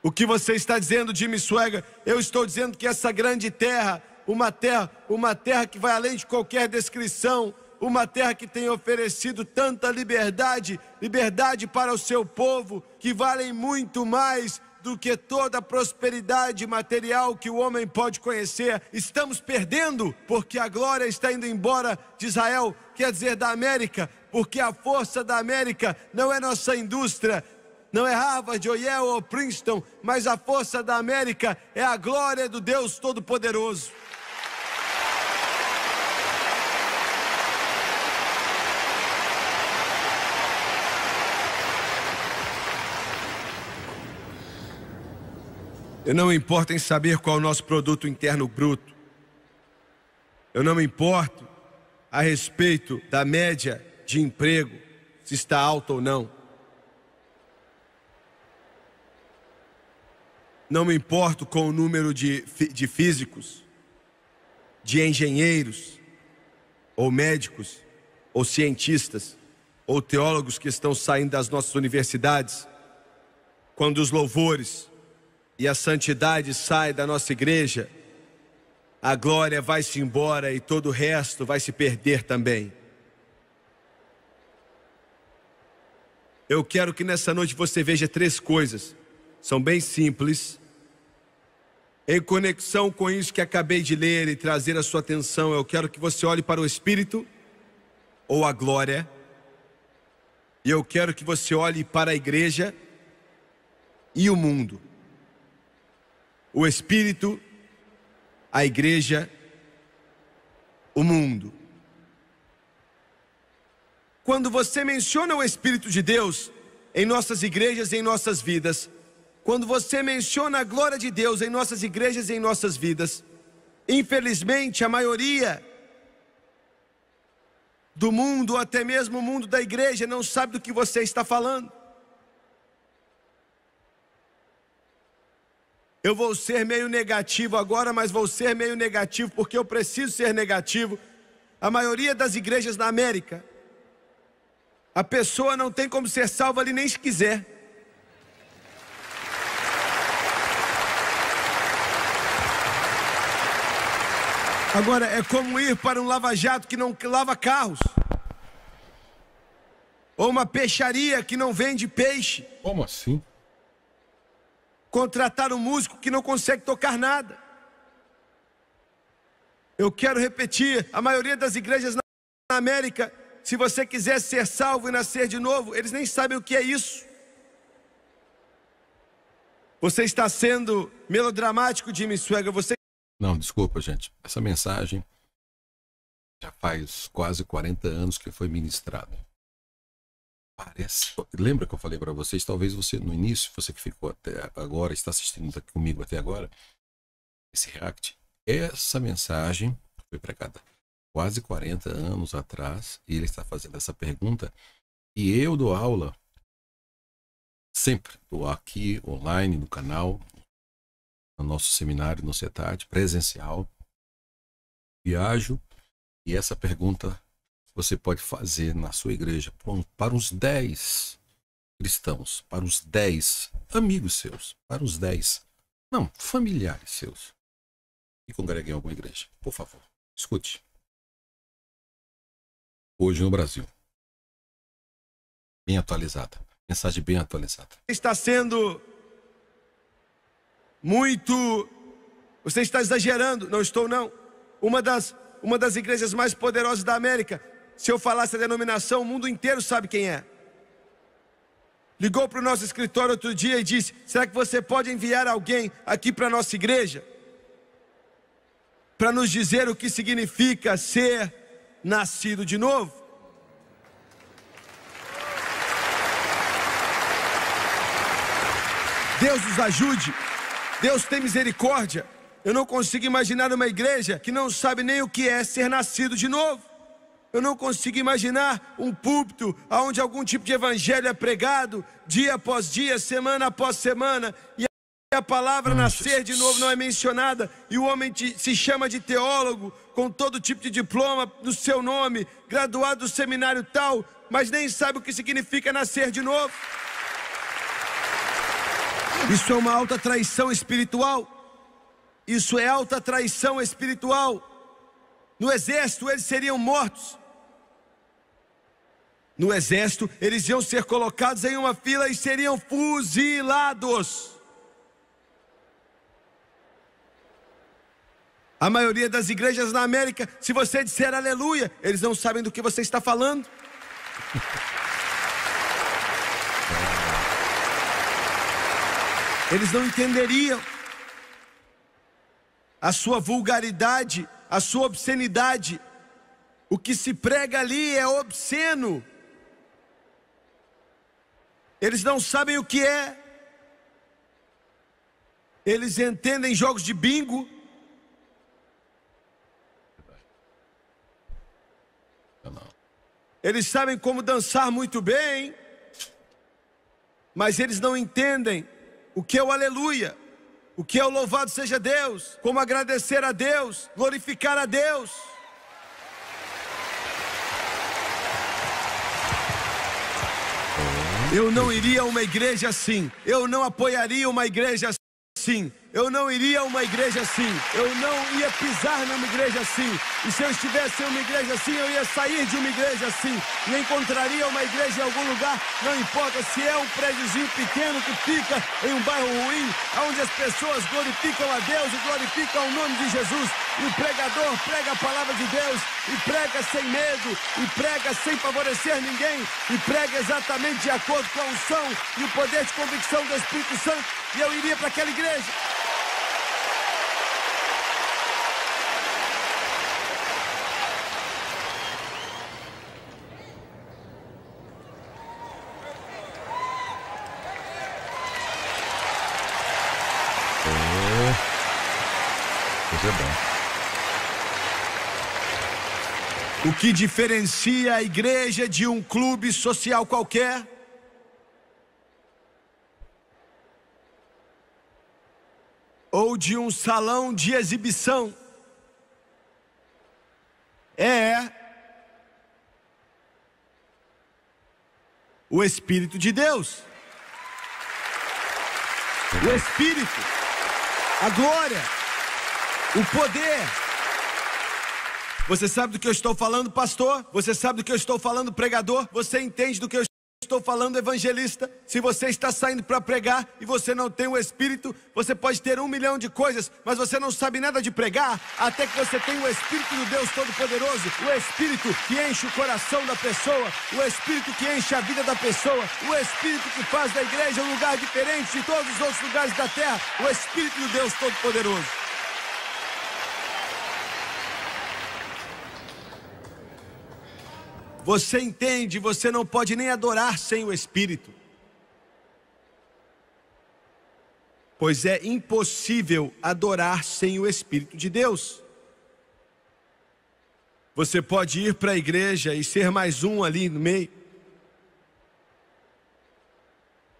O que você está dizendo, Jimmy Swagger? Eu estou dizendo que essa grande terra, uma terra, uma terra que vai além de qualquer descrição, uma terra que tem oferecido tanta liberdade, liberdade para o seu povo, que valem muito mais do que toda a prosperidade material que o homem pode conhecer. Estamos perdendo porque a glória está indo embora de Israel, quer dizer, da América, porque a força da América não é nossa indústria, não é Harvard, ou Yale ou Princeton, mas a força da América é a glória do Deus Todo-Poderoso. Eu não me importo em saber qual é o nosso produto interno bruto. Eu não me importo a respeito da média de emprego, se está alta ou não. Não me importo com o número de, de físicos, de engenheiros, ou médicos, ou cientistas, ou teólogos que estão saindo das nossas universidades, quando os louvores e a santidade sai da nossa igreja, a glória vai se embora e todo o resto vai se perder também. Eu quero que nessa noite você veja três coisas, são bem simples. Em conexão com isso que acabei de ler e trazer a sua atenção, eu quero que você olhe para o Espírito ou a glória, e eu quero que você olhe para a igreja e o mundo o Espírito, a igreja, o mundo. Quando você menciona o Espírito de Deus em nossas igrejas e em nossas vidas, quando você menciona a glória de Deus em nossas igrejas e em nossas vidas, infelizmente a maioria do mundo, ou até mesmo o mundo da igreja, não sabe do que você está falando. Eu vou ser meio negativo agora, mas vou ser meio negativo porque eu preciso ser negativo. A maioria das igrejas na América, a pessoa não tem como ser salva ali nem se quiser. Agora, é como ir para um lava-jato que não lava carros. Ou uma peixaria que não vende peixe. Como assim? contratar um músico que não consegue tocar nada. Eu quero repetir: a maioria das igrejas na América, se você quiser ser salvo e nascer de novo, eles nem sabem o que é isso. Você está sendo melodramático, Jimmy Swagger. Você. Não, desculpa, gente. Essa mensagem já faz quase 40 anos que foi ministrada. Parece. Lembra que eu falei para vocês? Talvez você, no início, você que ficou até agora, está assistindo aqui comigo até agora, esse react. Essa mensagem foi pregada quase 40 anos atrás e ele está fazendo essa pergunta. E eu dou aula sempre, dou aqui online no canal, no nosso seminário no CETAD, presencial. Viajo e essa pergunta você pode fazer na sua igreja para uns 10 cristãos, para os 10 amigos seus, para os 10, não, familiares seus, que congreguem em alguma igreja. Por favor, escute. Hoje no Brasil. Bem atualizada. Mensagem bem atualizada. Está sendo muito. Você está exagerando. Não estou, não. Uma das, uma das igrejas mais poderosas da América se eu falasse a denominação, o mundo inteiro sabe quem é. Ligou para o nosso escritório outro dia e disse: Será que você pode enviar alguém aqui para a nossa igreja? Para nos dizer o que significa ser nascido de novo? Deus nos ajude, Deus tem misericórdia. Eu não consigo imaginar uma igreja que não sabe nem o que é ser nascido de novo. Eu não consigo imaginar um púlpito onde algum tipo de evangelho é pregado dia após dia, semana após semana, e a palavra nascer de novo não é mencionada, e o homem se chama de teólogo, com todo tipo de diploma no seu nome, graduado do seminário tal, mas nem sabe o que significa nascer de novo. Isso é uma alta traição espiritual. Isso é alta traição espiritual. No exército eles seriam mortos. No exército eles iam ser colocados em uma fila e seriam fuzilados. A maioria das igrejas na América, se você disser aleluia, eles não sabem do que você está falando. Eles não entenderiam a sua vulgaridade, a sua obscenidade. O que se prega ali é obsceno. Eles não sabem o que é. Eles entendem jogos de bingo. Eles sabem como dançar muito bem, mas eles não entendem o que é o aleluia, o que é o louvado seja Deus, como agradecer a Deus, glorificar a Deus. Eu não iria a uma igreja assim, eu não apoiaria uma igreja assim, eu não iria a uma igreja assim, eu não ia pisar numa igreja assim. E se eu estivesse em uma igreja assim, eu ia sair de uma igreja assim e encontraria uma igreja em algum lugar, não importa se é um prédiozinho pequeno que fica em um bairro ruim, onde as pessoas glorificam a Deus e glorificam o nome de Jesus. E o pregador prega a palavra de Deus e prega sem medo e prega sem favorecer ninguém e prega exatamente de acordo com a unção e o poder de convicção do Espírito Santo. E eu iria para aquela igreja. Coisa bom. O que diferencia a igreja de um clube social qualquer? Ou de um salão de exibição? É o Espírito de Deus. O Espírito, a glória, o poder. Você sabe do que eu estou falando, pastor? Você sabe do que eu estou falando, pregador? Você entende do que eu estou falando, evangelista? Se você está saindo para pregar e você não tem o Espírito, você pode ter um milhão de coisas, mas você não sabe nada de pregar, até que você tenha o Espírito do Deus Todo-Poderoso, o Espírito que enche o coração da pessoa, o Espírito que enche a vida da pessoa, o Espírito que faz da igreja um lugar diferente de todos os outros lugares da terra, o Espírito do Deus Todo-Poderoso. Você entende, você não pode nem adorar sem o Espírito. Pois é impossível adorar sem o Espírito de Deus. Você pode ir para a igreja e ser mais um ali no meio.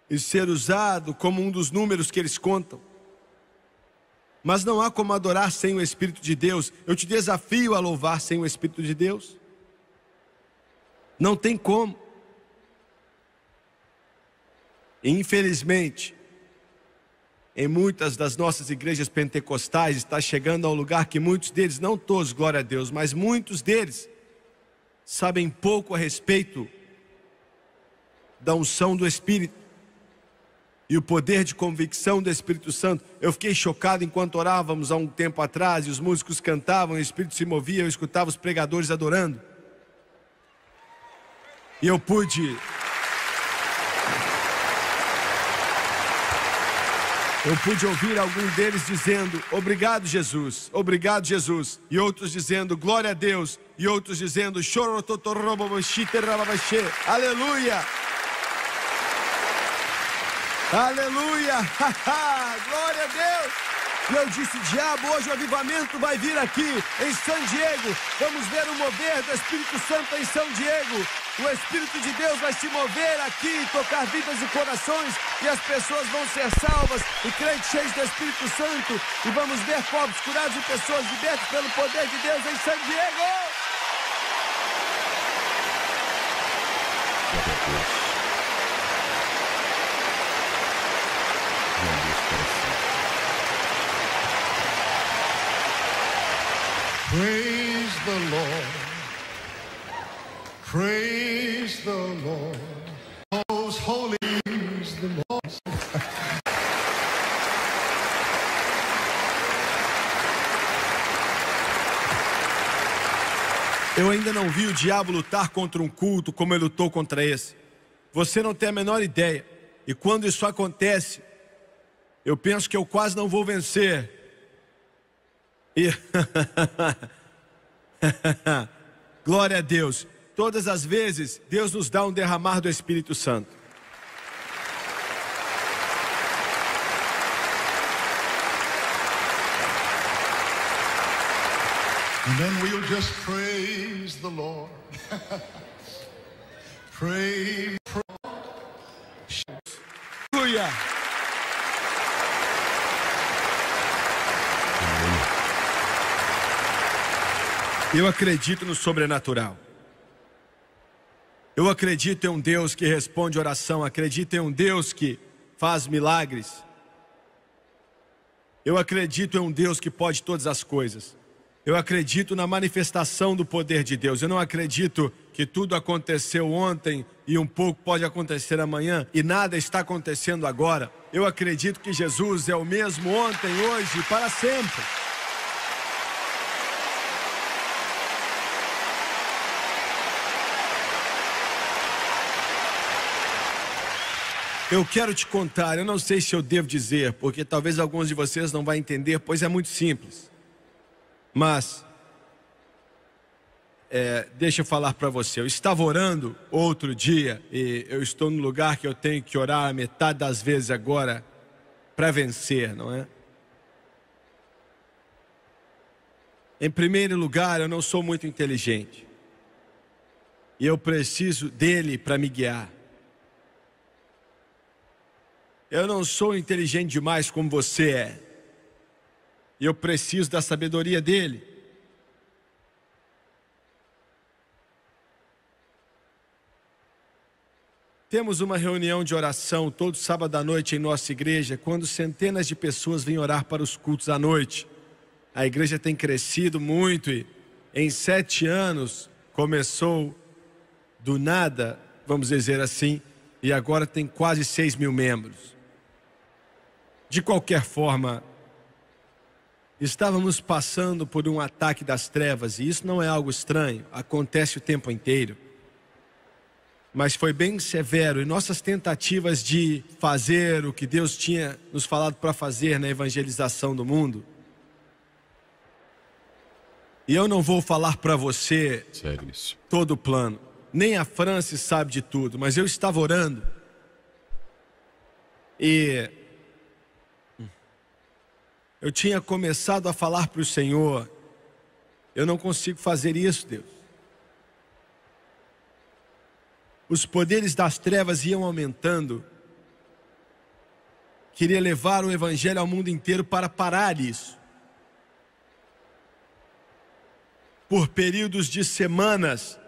E ser usado como um dos números que eles contam. Mas não há como adorar sem o Espírito de Deus. Eu te desafio a louvar sem o Espírito de Deus. Não tem como. Infelizmente, em muitas das nossas igrejas pentecostais está chegando ao lugar que muitos deles, não todos, glória a Deus, mas muitos deles sabem pouco a respeito da unção do Espírito e o poder de convicção do Espírito Santo. Eu fiquei chocado enquanto orávamos há um tempo atrás e os músicos cantavam, o Espírito se movia, eu escutava os pregadores adorando. E eu pude. Eu pude ouvir algum deles dizendo: Obrigado, Jesus, obrigado, Jesus. E outros dizendo: Glória a Deus. E outros dizendo: Aleluia. Aleluia. Glória a Deus. E eu disse: Diabo, hoje o avivamento vai vir aqui em São Diego. Vamos ver o mover do Espírito Santo em São Diego. O Espírito de Deus vai se mover aqui, tocar vidas e corações, e as pessoas vão ser salvas e crentes cheios do Espírito Santo. E vamos ver corpos curados e pessoas libertas pelo poder de Deus em San Diego. Praise the Lord. Praise the Lord. Most holy is the Lord. Eu ainda não vi o diabo lutar contra um culto como ele lutou contra esse. Você não tem a menor ideia. E quando isso acontece, eu penso que eu quase não vou vencer. E glória a Deus. Todas as vezes, Deus nos dá um derramar do Espírito Santo. And then we'll just praise the Lord. praise. Aleluia. Eu acredito no sobrenatural. Eu acredito em um Deus que responde oração, acredito em um Deus que faz milagres. Eu acredito em um Deus que pode todas as coisas. Eu acredito na manifestação do poder de Deus. Eu não acredito que tudo aconteceu ontem e um pouco pode acontecer amanhã e nada está acontecendo agora. Eu acredito que Jesus é o mesmo ontem, hoje e para sempre. Eu quero te contar, eu não sei se eu devo dizer, porque talvez alguns de vocês não vão entender, pois é muito simples. Mas, é, deixa eu falar para você. Eu estava orando outro dia e eu estou no lugar que eu tenho que orar metade das vezes agora para vencer, não é? Em primeiro lugar, eu não sou muito inteligente. E eu preciso dele para me guiar. Eu não sou inteligente demais como você é. Eu preciso da sabedoria dele. Temos uma reunião de oração todo sábado à noite em nossa igreja, quando centenas de pessoas vêm orar para os cultos à noite. A igreja tem crescido muito e em sete anos começou do nada, vamos dizer assim, e agora tem quase seis mil membros. De qualquer forma, Estávamos passando por um ataque das trevas, e isso não é algo estranho, acontece o tempo inteiro. Mas foi bem severo, e nossas tentativas de fazer o que Deus tinha nos falado para fazer na evangelização do mundo. E eu não vou falar para você todo o plano, nem a Francis sabe de tudo, mas eu estava orando. E eu tinha começado a falar para o Senhor: eu não consigo fazer isso, Deus. Os poderes das trevas iam aumentando. Queria levar o Evangelho ao mundo inteiro para parar isso. Por períodos de semanas,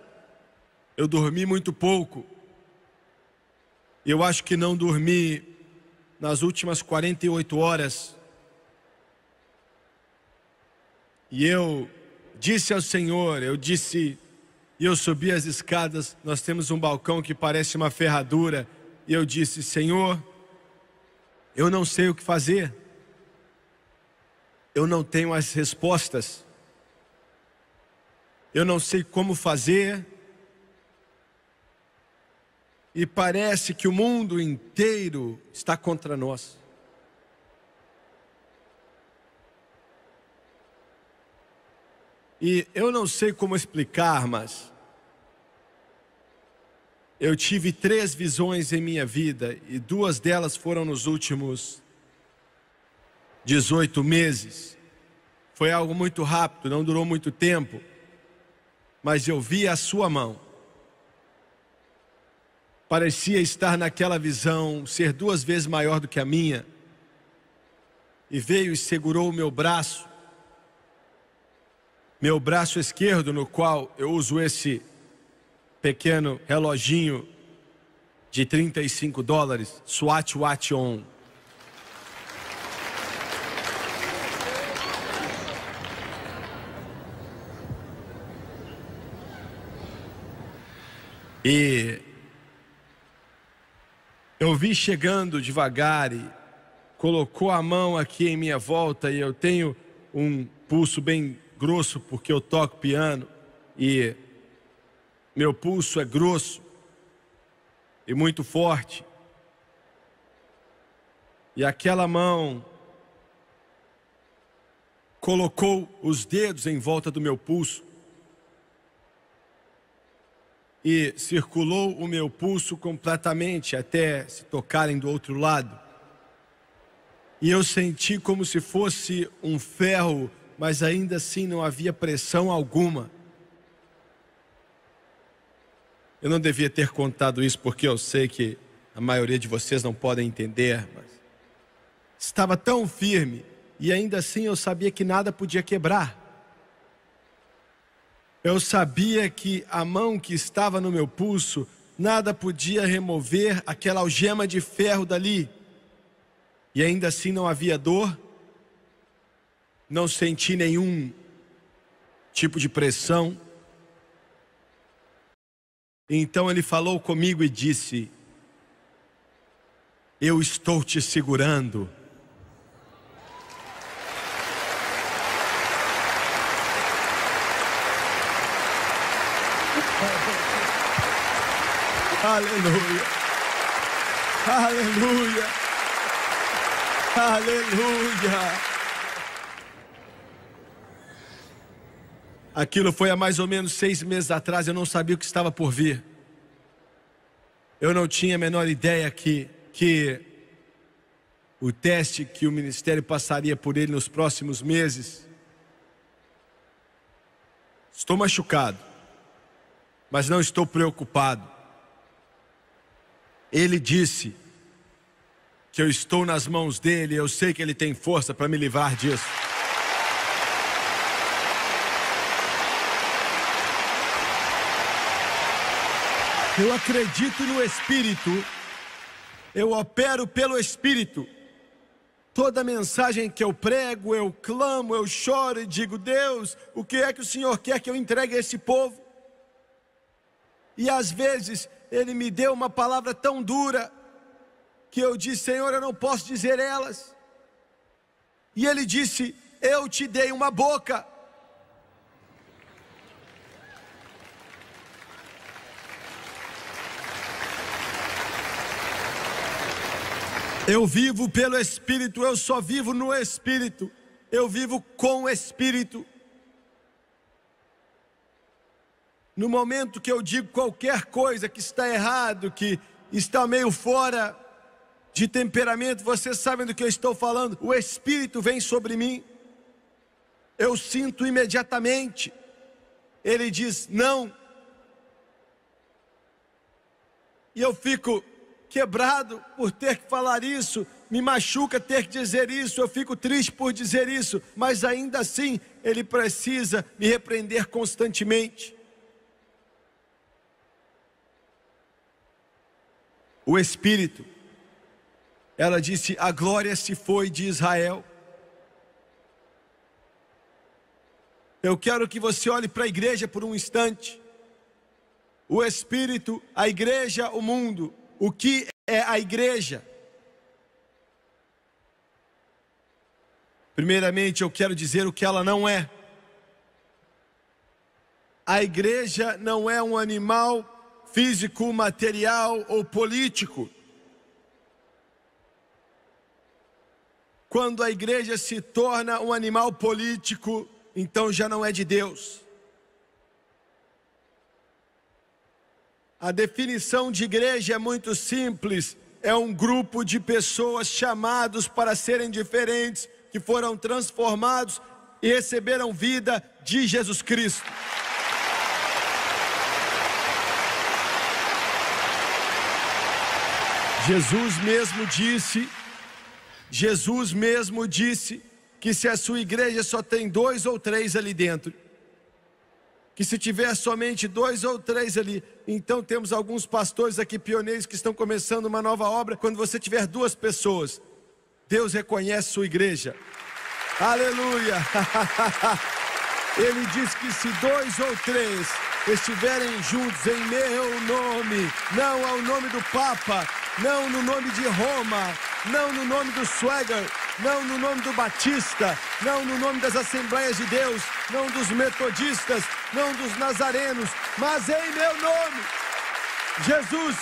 eu dormi muito pouco. Eu acho que não dormi nas últimas 48 horas E eu disse ao Senhor, eu disse, e eu subi as escadas, nós temos um balcão que parece uma ferradura, e eu disse: Senhor, eu não sei o que fazer, eu não tenho as respostas, eu não sei como fazer, e parece que o mundo inteiro está contra nós. E eu não sei como explicar, mas eu tive três visões em minha vida e duas delas foram nos últimos 18 meses. Foi algo muito rápido, não durou muito tempo, mas eu vi a sua mão. Parecia estar naquela visão, ser duas vezes maior do que a minha, e veio e segurou o meu braço meu braço esquerdo, no qual eu uso esse pequeno reloginho de 35 dólares, Swatch Watch On. E eu vi chegando devagar e colocou a mão aqui em minha volta e eu tenho um pulso bem grosso porque eu toco piano e meu pulso é grosso e muito forte. E aquela mão colocou os dedos em volta do meu pulso e circulou o meu pulso completamente até se tocarem do outro lado. E eu senti como se fosse um ferro, mas ainda assim não havia pressão alguma. Eu não devia ter contado isso porque eu sei que a maioria de vocês não podem entender, mas estava tão firme e ainda assim eu sabia que nada podia quebrar. Eu sabia que a mão que estava no meu pulso, nada podia remover aquela algema de ferro dali. E ainda assim não havia dor, não senti nenhum tipo de pressão. Então ele falou comigo e disse: Eu estou te segurando. Aleluia. Aleluia. Aleluia. Aquilo foi há mais ou menos seis meses atrás, eu não sabia o que estava por vir. Eu não tinha a menor ideia que, que o teste que o ministério passaria por ele nos próximos meses. Estou machucado, mas não estou preocupado. Ele disse que eu estou nas mãos dele, eu sei que ele tem força para me livrar disso. Eu acredito no Espírito, eu opero pelo Espírito. Toda mensagem que eu prego, eu clamo, eu choro e digo: Deus, o que é que o Senhor quer que eu entregue a esse povo? E às vezes Ele me deu uma palavra tão dura que eu disse: Senhor, eu não posso dizer elas. E Ele disse: Eu te dei uma boca Eu vivo pelo Espírito, eu só vivo no Espírito, eu vivo com o Espírito. No momento que eu digo qualquer coisa que está errado, que está meio fora de temperamento, vocês sabem do que eu estou falando, o Espírito vem sobre mim, eu sinto imediatamente, ele diz não, e eu fico quebrado por ter que falar isso, me machuca ter que dizer isso, eu fico triste por dizer isso, mas ainda assim ele precisa me repreender constantemente. O Espírito, ela disse: a glória se foi de Israel. Eu quero que você olhe para a igreja por um instante. O Espírito, a igreja, o mundo, o que é a igreja? Primeiramente, eu quero dizer o que ela não é. A igreja não é um animal físico, material ou político. Quando a igreja se torna um animal político, então já não é de Deus. A definição de igreja é muito simples: é um grupo de pessoas chamados para serem diferentes, que foram transformados e receberam vida de Jesus Cristo. Jesus mesmo disse, Jesus mesmo disse que se a sua igreja só tem dois ou três ali dentro, que se tiver somente dois ou três ali, então temos alguns pastores aqui pioneiros que estão começando uma nova obra. Quando você tiver duas pessoas, Deus reconhece sua igreja. Aleluia! Ele diz que se dois ou três estiverem juntos em meu nome, não ao nome do Papa, não no nome de Roma, não no nome do Swagger, não no nome do Batista, não no nome das Assembleias de Deus, não dos Metodistas, não dos Nazarenos, mas em meu nome. Jesus,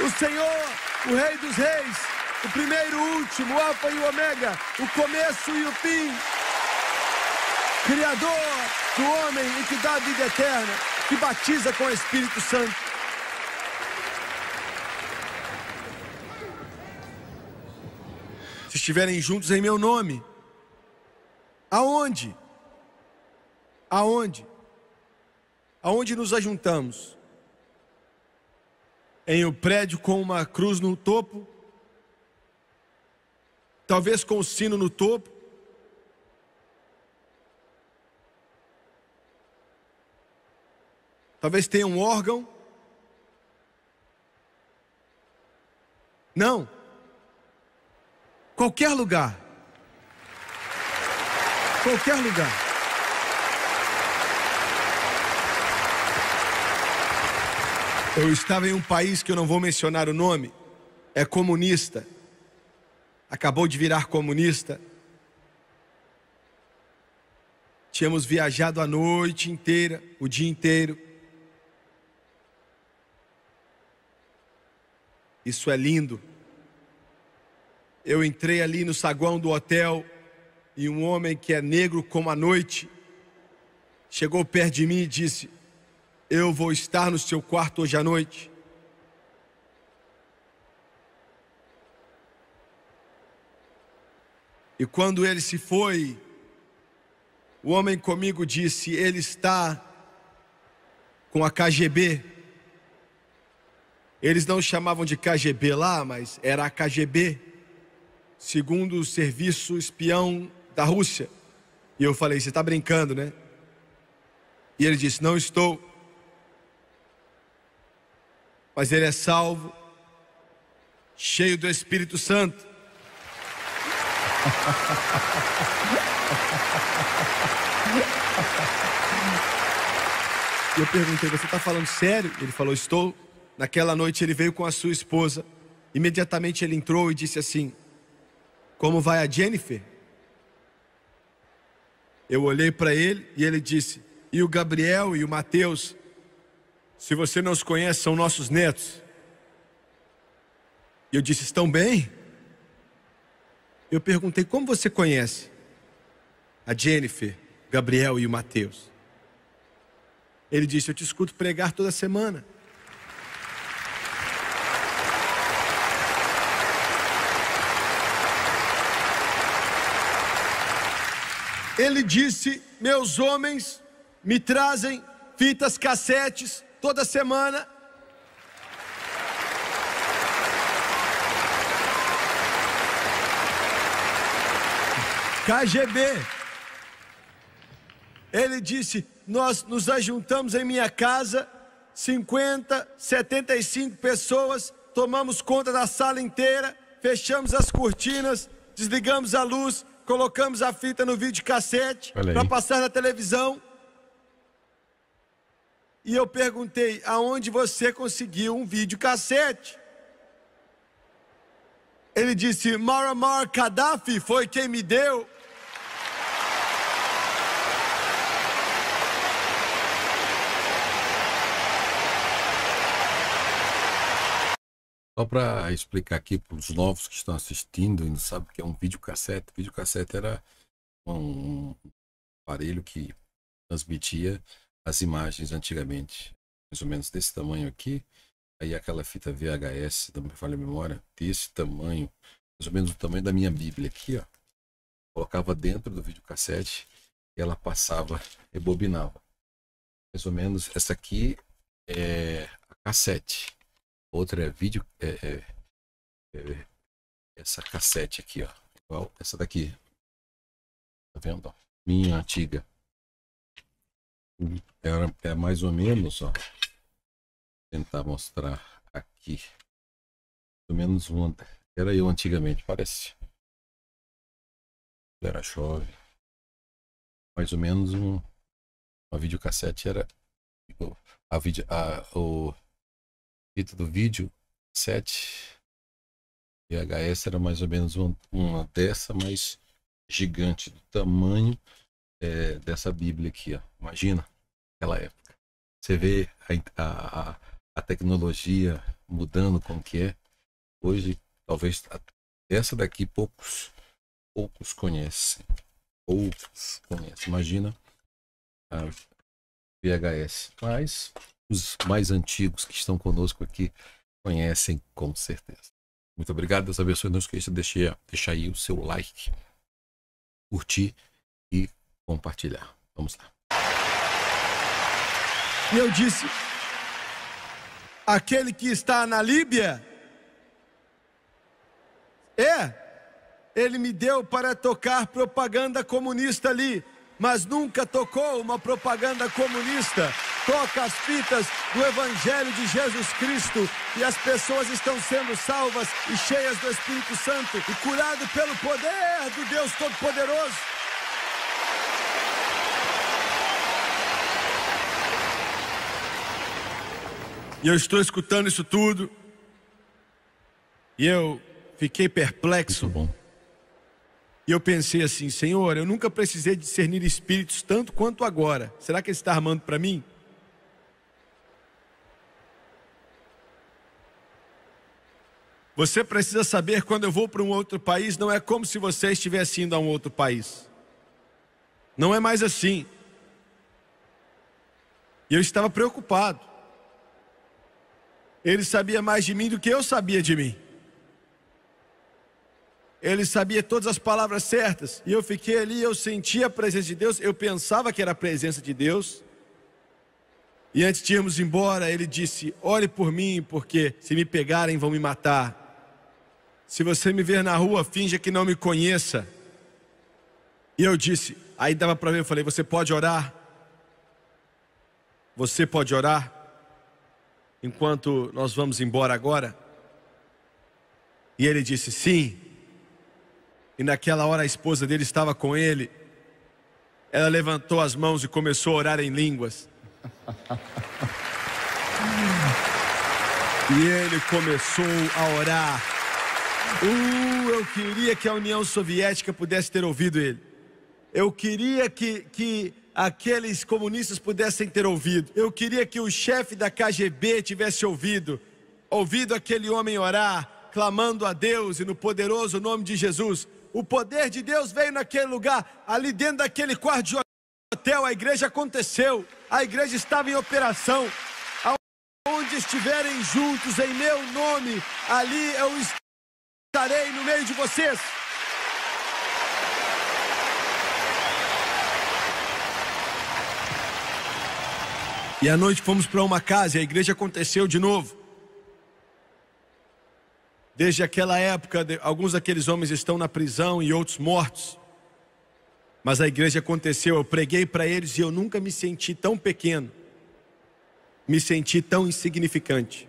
o Senhor, o Rei dos Reis, o primeiro, o último, o Alfa e o Ômega, o começo e o fim, Criador do homem e que dá vida eterna, que batiza com o Espírito Santo. Se estiverem juntos em meu nome, aonde? Aonde? Aonde nos ajuntamos? Em um prédio com uma cruz no topo? Talvez com o sino no topo? Talvez tenha um órgão? Não. Qualquer lugar. Qualquer lugar. Eu estava em um país que eu não vou mencionar o nome, é comunista. Acabou de virar comunista. Tínhamos viajado a noite inteira, o dia inteiro. Isso é lindo. Eu entrei ali no saguão do hotel e um homem que é negro como a noite chegou perto de mim e disse: Eu vou estar no seu quarto hoje à noite. E quando ele se foi, o homem comigo disse: Ele está com a KGB. Eles não chamavam de KGB lá, mas era a KGB, segundo o serviço espião da Rússia. E eu falei: Você está brincando, né? E ele disse: Não estou. Mas ele é salvo, cheio do Espírito Santo. E eu perguntei: Você está falando sério? Ele falou: Estou. Naquela noite ele veio com a sua esposa. Imediatamente ele entrou e disse assim: Como vai a Jennifer? Eu olhei para ele e ele disse: E o Gabriel e o Mateus? Se você não os conhece, são nossos netos. E eu disse: Estão bem? Eu perguntei: Como você conhece a Jennifer, Gabriel e o Mateus? Ele disse: Eu te escuto pregar toda semana. Ele disse: Meus homens me trazem fitas cassetes toda semana. KGB. Ele disse: Nós nos ajuntamos em minha casa, 50, 75 pessoas, tomamos conta da sala inteira, fechamos as cortinas, desligamos a luz, colocamos a fita no videocassete para passar na televisão. E eu perguntei: aonde você conseguiu um videocassete? Ele disse: Muammar Gaddafi foi quem me deu. Só para explicar aqui para os novos que estão assistindo e não sabem o que é um videocassete. Videocassete era um aparelho que transmitia as imagens antigamente, mais ou menos desse tamanho aqui. Aí aquela fita VHS, da minha falha memória, desse tamanho, mais ou menos o tamanho da minha Bíblia aqui, ó. Colocava dentro do videocassete e ela passava, rebobinava. Mais ou menos essa aqui é a cassete outra é vídeo. É, é, é, essa cassete aqui, ó. Igual essa daqui. Tá vendo? Minha antiga. Era, é mais ou menos, ó. Vou tentar mostrar aqui. Ou menos uma. Era eu antigamente, parece. Era chove. Mais ou menos um. Uma videocassete era a, a, o fita do vídeo 7 VHS era mais ou menos uma, uma dessa, mas gigante, do tamanho é, dessa Bíblia aqui. Ó. Imagina aquela época. Você vê a, a, a tecnologia mudando como que é. Hoje, talvez essa daqui poucos poucos conhecem. Poucos conhecem. Imagina a VHS. Mas os mais antigos que estão conosco aqui conhecem com certeza. Muito obrigado, Deus abençoe. Não esqueça de deixar, deixar aí o seu like, curtir e compartilhar. Vamos lá. E eu disse: aquele que está na Líbia, é, ele me deu para tocar propaganda comunista ali, mas nunca tocou uma propaganda comunista toca as fitas do Evangelho de Jesus Cristo e as pessoas estão sendo salvas e cheias do Espírito Santo e curado pelo poder do Deus Todo-Poderoso. E eu estou escutando isso tudo e eu fiquei perplexo. Muito bom. E eu pensei assim, Senhor, eu nunca precisei discernir espíritos tanto quanto agora. Será que Ele está armando para mim? Você precisa saber quando eu vou para um outro país, não é como se você estivesse indo a um outro país. Não é mais assim. E eu estava preocupado. Ele sabia mais de mim do que eu sabia de mim. Ele sabia todas as palavras certas. E eu fiquei ali, eu sentia a presença de Deus, eu pensava que era a presença de Deus. E antes de irmos embora, ele disse: Olhe por mim, porque se me pegarem, vão me matar. Se você me ver na rua, finja que não me conheça. E eu disse, aí dava para ver, eu falei, você pode orar? Você pode orar? Enquanto nós vamos embora agora? E ele disse, sim. E naquela hora a esposa dele estava com ele. Ela levantou as mãos e começou a orar em línguas. e ele começou a orar Uh, eu queria que a União Soviética pudesse ter ouvido ele. Eu queria que, que aqueles comunistas pudessem ter ouvido. Eu queria que o chefe da KGB tivesse ouvido. Ouvido aquele homem orar, clamando a Deus e no poderoso nome de Jesus. O poder de Deus veio naquele lugar, ali dentro daquele quarto de hotel. A igreja aconteceu, a igreja estava em operação. Onde estiverem juntos em meu nome, ali eu estou estarei no meio de vocês. E à noite fomos para uma casa e a igreja aconteceu de novo. Desde aquela época, alguns daqueles homens estão na prisão e outros mortos. Mas a igreja aconteceu, eu preguei para eles e eu nunca me senti tão pequeno, me senti tão insignificante.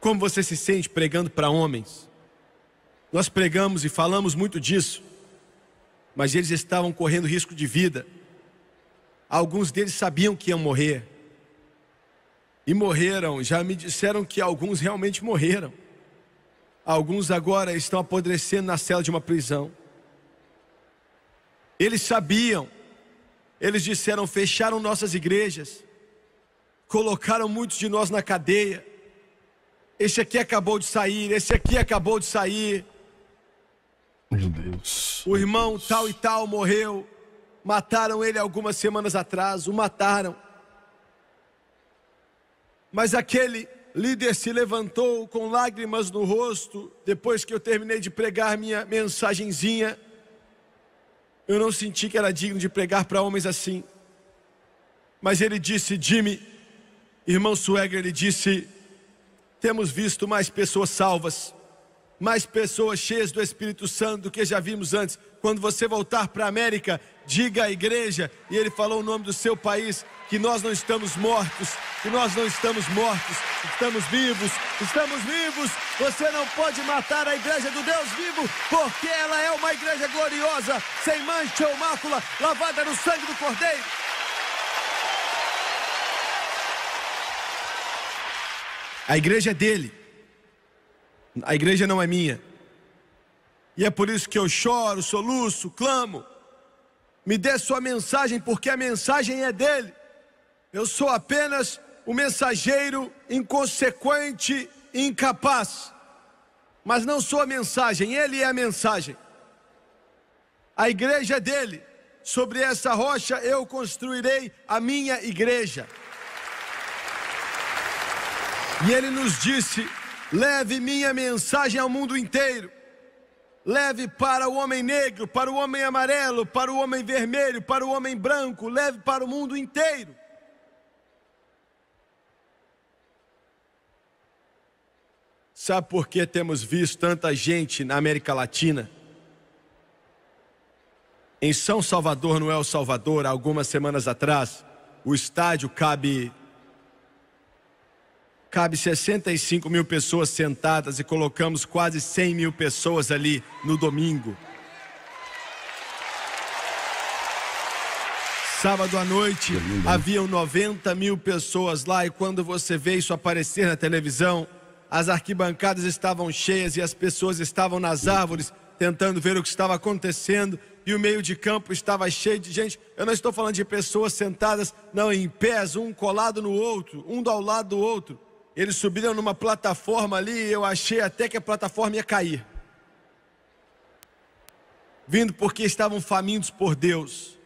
Como você se sente pregando para homens? Nós pregamos e falamos muito disso, mas eles estavam correndo risco de vida. Alguns deles sabiam que iam morrer. E morreram, já me disseram que alguns realmente morreram. Alguns agora estão apodrecendo na cela de uma prisão. Eles sabiam, eles disseram: fecharam nossas igrejas, colocaram muitos de nós na cadeia. Esse aqui acabou de sair, esse aqui acabou de sair. Meu Deus. O irmão Deus. tal e tal morreu. Mataram ele algumas semanas atrás, o mataram. Mas aquele líder se levantou com lágrimas no rosto, depois que eu terminei de pregar minha mensagenzinha. Eu não senti que era digno de pregar para homens assim. Mas ele disse: Jimmy, irmão Swagger, ele disse: temos visto mais pessoas salvas mais pessoas cheias do Espírito Santo do que já vimos antes. Quando você voltar para a América, diga à igreja, e ele falou o nome do seu país, que nós não estamos mortos, que nós não estamos mortos, estamos vivos, estamos vivos. Você não pode matar a igreja do Deus vivo, porque ela é uma igreja gloriosa, sem mancha ou mácula, lavada no sangue do Cordeiro. A igreja é dele. A igreja não é minha. E é por isso que eu choro, soluço, clamo. Me dê sua mensagem, porque a mensagem é dele. Eu sou apenas o mensageiro inconsequente e incapaz. Mas não sou a mensagem, ele é a mensagem. A igreja é dele. Sobre essa rocha eu construirei a minha igreja. E ele nos disse: leve minha mensagem ao mundo inteiro. Leve para o homem negro, para o homem amarelo, para o homem vermelho, para o homem branco, leve para o mundo inteiro. Sabe por que temos visto tanta gente na América Latina? Em São Salvador, no El Salvador, algumas semanas atrás, o estádio cabe cabe 65 mil pessoas sentadas e colocamos quase 100 mil pessoas ali no domingo. Sábado à noite haviam 90 mil pessoas lá e quando você vê isso aparecer na televisão, as arquibancadas estavam cheias e as pessoas estavam nas árvores tentando ver o que estava acontecendo e o meio de campo estava cheio de gente. Eu não estou falando de pessoas sentadas, não, em pés, um colado no outro, um ao lado do outro. Eles subiram numa plataforma ali e eu achei até que a plataforma ia cair. Vindo porque estavam famintos por Deus.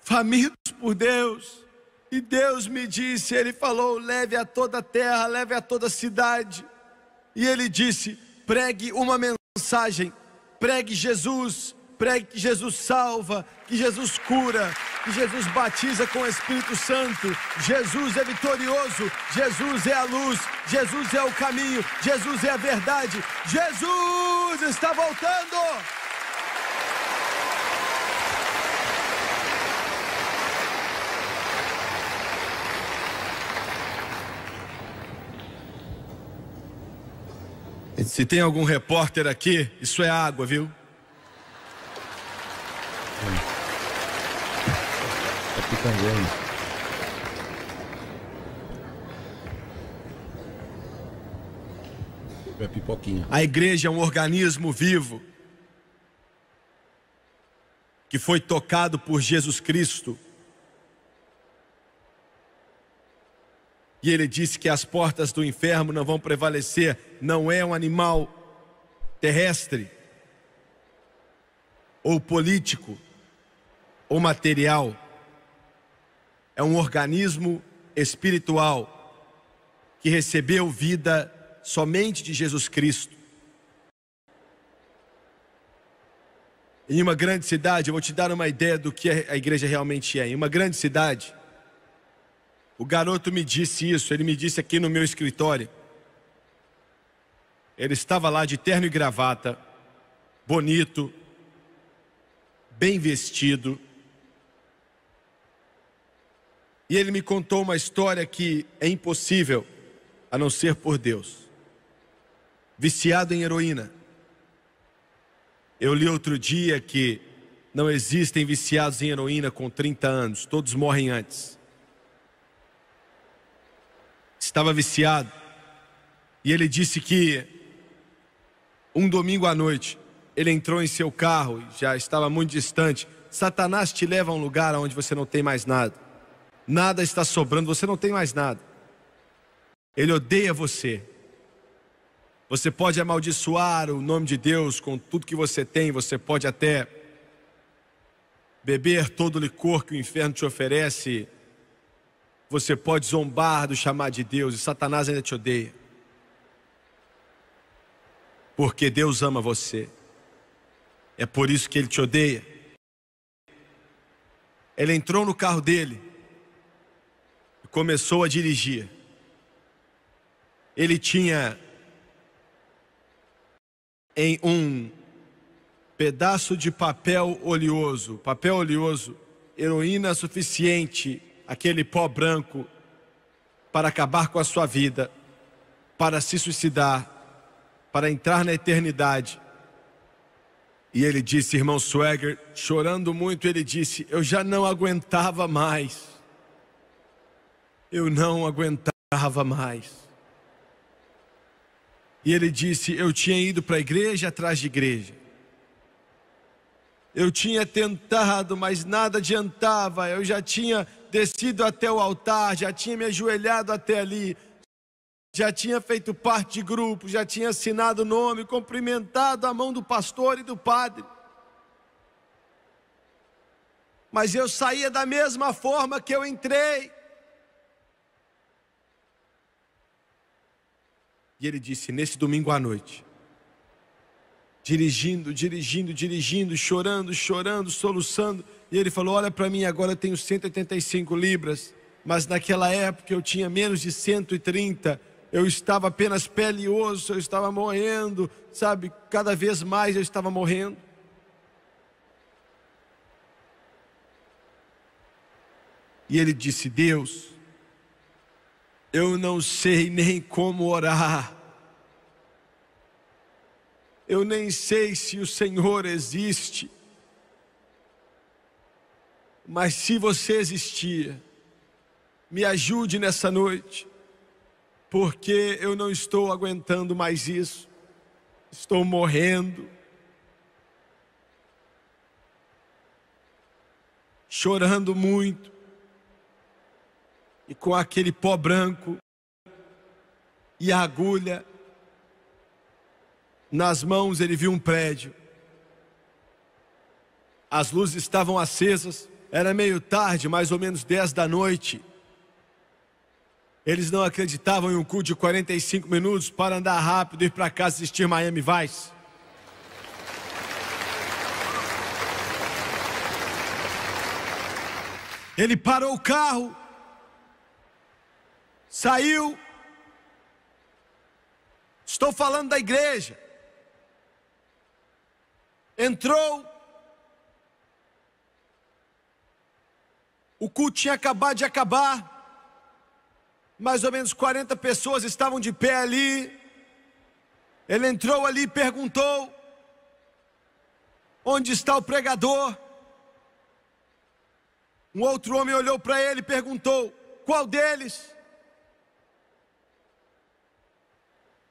Famintos por Deus. E Deus me disse, Ele falou: leve a toda a terra, leve a toda a cidade. E Ele disse: pregue uma mensagem, pregue Jesus, pregue que Jesus salva, que Jesus cura, que Jesus batiza com o Espírito Santo. Jesus é vitorioso, Jesus é a luz, Jesus é o caminho, Jesus é a verdade. Jesus está voltando! Se tem algum repórter aqui, isso é água, viu? É picangueiro. É pipoquinha. A igreja é um organismo vivo que foi tocado por Jesus Cristo. E ele disse que as portas do inferno não vão prevalecer. Não é um animal terrestre, ou político, ou material. É um organismo espiritual que recebeu vida somente de Jesus Cristo. Em uma grande cidade, eu vou te dar uma ideia do que a igreja realmente é. Em uma grande cidade, o garoto me disse isso, ele me disse aqui no meu escritório. Ele estava lá de terno e gravata, bonito, bem vestido. E ele me contou uma história que é impossível a não ser por Deus. Viciado em heroína. Eu li outro dia que não existem viciados em heroína com 30 anos, todos morrem antes. Estava viciado. E ele disse que um domingo à noite ele entrou em seu carro, já estava muito distante. Satanás te leva a um lugar onde você não tem mais nada. Nada está sobrando, você não tem mais nada. Ele odeia você. Você pode amaldiçoar o nome de Deus com tudo que você tem, você pode até beber todo o licor que o inferno te oferece. Você pode zombar do chamar de Deus e Satanás ainda te odeia. Porque Deus ama você. É por isso que ele te odeia. Ele entrou no carro dele começou a dirigir. Ele tinha em um pedaço de papel oleoso, papel oleoso, heroína suficiente, aquele pó branco, para acabar com a sua vida, para se suicidar, para entrar na eternidade. E ele disse, irmão Swagger, chorando muito, ele disse: Eu já não aguentava mais. Eu não aguentava mais. E ele disse: Eu tinha ido para a igreja atrás de igreja. Eu tinha tentado, mas nada adiantava. Eu já tinha descido até o altar, já tinha me ajoelhado até ali, já tinha feito parte de grupo, já tinha assinado o nome, cumprimentado a mão do pastor e do padre. Mas eu saía da mesma forma que eu entrei. E ele disse: nesse domingo à noite, dirigindo, dirigindo, dirigindo, chorando, chorando, soluçando. E ele falou: Olha para mim, agora eu tenho 185 libras, mas naquela época eu tinha menos de 130. Eu estava apenas pele e osso, eu estava morrendo, sabe? Cada vez mais eu estava morrendo. E ele disse: Deus, eu não sei nem como orar. Eu nem sei se o Senhor existe. Mas se você existir, me ajude nessa noite, porque eu não estou aguentando mais isso. Estou morrendo. Chorando muito e com aquele pó branco e a agulha nas mãos ele viu um prédio. As luzes estavam acesas, era meio tarde, mais ou menos 10 da noite. Eles não acreditavam em um culto de 45 minutos para andar rápido e ir para casa assistir Miami Vice. Ele parou o carro, saiu. Estou falando da igreja. Entrou. O culto tinha acabado de acabar. Mais ou menos 40 pessoas estavam de pé ali. Ele entrou ali e perguntou: Onde está o pregador? Um outro homem olhou para ele e perguntou: Qual deles?